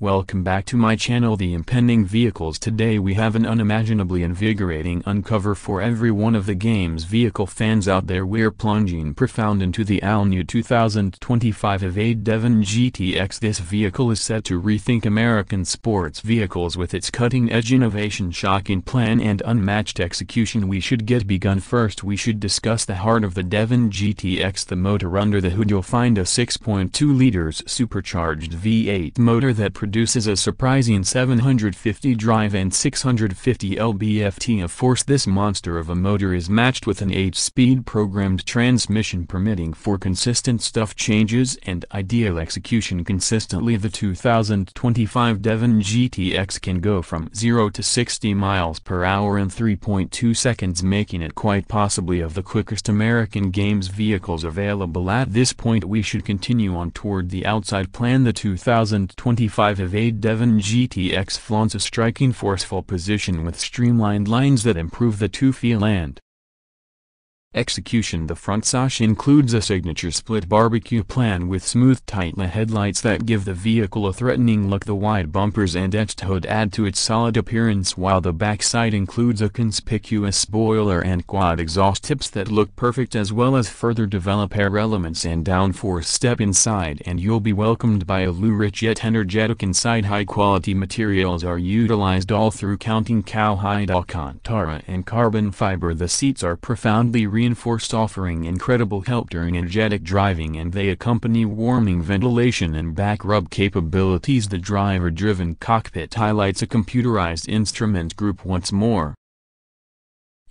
Welcome back to my channel. The impending vehicles today. We have an unimaginably invigorating uncover for every one of the game's vehicle fans out there. We're plunging profound into the all-new 2025 Evade Devon GTX this vehicle is set to rethink American sports vehicles with its cutting-edge innovation shocking plan and unmatched execution. We should get begun first. We should discuss the heart of the Devon GTX the motor under the hood. You'll find a 6.2 liters supercharged V8 motor that produces a surprising 750 drive and 650 lb-ft of force this monster of a motor is matched with an 8-speed programmed transmission permitting for consistent stuff changes and ideal execution consistently. The 2025 Devon GTX can go from 0 to 60 miles per hour in 3.2 seconds making it quite possibly of the quickest American games vehicles available. At this point we should continue on toward the outside plan. The 2025 Evade Devon GTX flaunts a striking forceful position with streamlined lines that improve the two-feel and execution. The front sash includes a signature split barbecue plan with smooth tight headlights that give the vehicle a threatening look. The wide bumpers and etched hood add to its solid appearance while the backside includes a conspicuous spoiler and quad exhaust tips that look perfect as well as further develop air elements and downforce step inside. And you'll be welcomed by a rich yet energetic inside. High quality materials are utilized all through counting cowhide alcantara and carbon fiber. The seats are profoundly reinforced offering incredible help during energetic driving and they accompany warming ventilation and back rub capabilities. The driver-driven cockpit highlights a computerized instrument group once more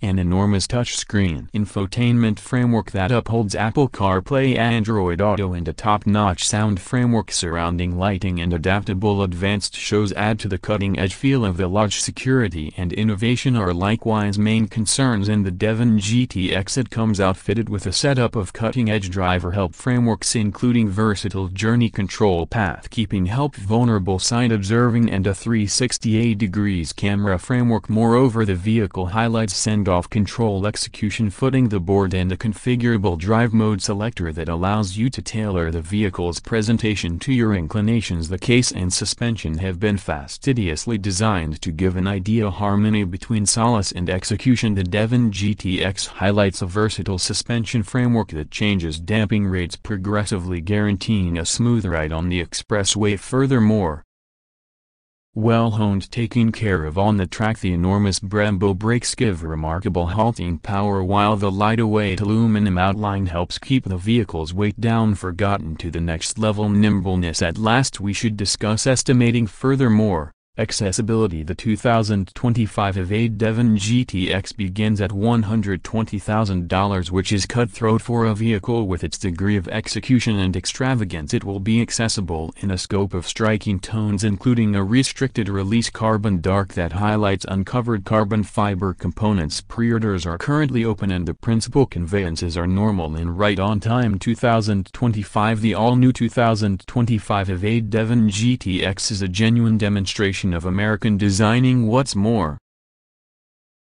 an enormous touchscreen infotainment framework that upholds Apple CarPlay Android Auto and a top-notch sound framework surrounding lighting and adaptable advanced shows. Add to the cutting-edge feel of the large security and innovation are likewise main concerns in the Devon GTX it comes outfitted with a setup of cutting-edge driver help frameworks including versatile journey control path keeping help vulnerable side observing and a 368 degrees camera framework. Moreover the vehicle highlights send off control execution footing the board and a configurable drive mode selector that allows you to tailor the vehicle's presentation to your inclinations. The case and suspension have been fastidiously designed to give an ideal harmony between solace and execution. The Devon GTX highlights a versatile suspension framework that changes damping rates progressively guaranteeing a smooth ride on the expressway. Furthermore well-honed taking care of on the track the enormous Brembo brakes give remarkable halting power while the light-weight aluminum outline helps keep the vehicle's weight down forgotten to the next level. Nimbleness at last we should discuss estimating. Furthermore Accessibility The 2025 Evade Devon GTX begins at $120,000 which is cutthroat for a vehicle with its degree of execution and extravagance. It will be accessible in a scope of striking tones including a restricted release carbon dark that highlights uncovered carbon fiber components. Pre-orders are currently open and the principal conveyances are normal in right on time. 2025 The all-new 2025 Evade Devon GTX is a genuine demonstration of American designing what's more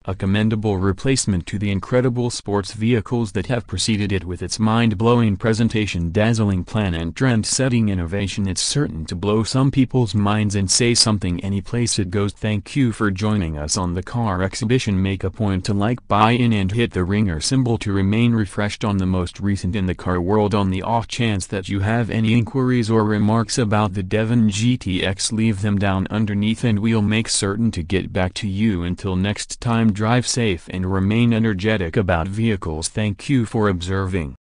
a commendable replacement to the incredible sports vehicles that have preceded it with its mind-blowing presentation dazzling plan and trend-setting innovation. It's certain to blow some people's minds and say something any place it goes. Thank you for joining us on the car exhibition. Make a point to like buy in and hit the ringer symbol to remain refreshed on the most recent in the car world. On the off chance that you have any inquiries or remarks about the Devon GTX leave them down underneath and we'll make certain to get back to you. Until next time drive safe and remain energetic about vehicles. Thank you for observing